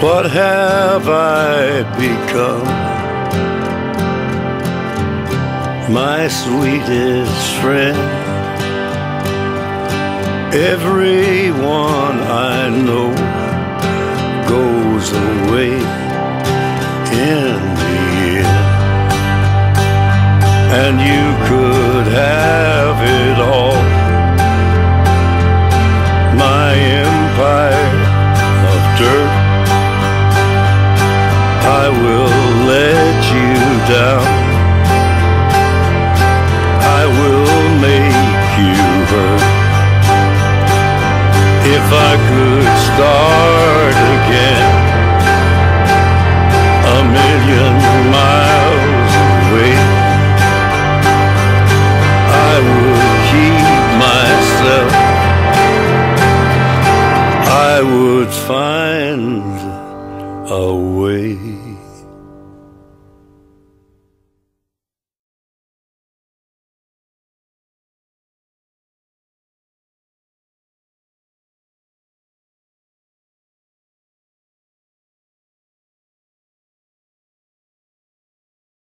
What have I become? My sweetest friend. Everyone I know goes away in the end. And you could have will let you down. I will make you hurt. If I could start again, a million miles away, I would keep myself. I would find a way.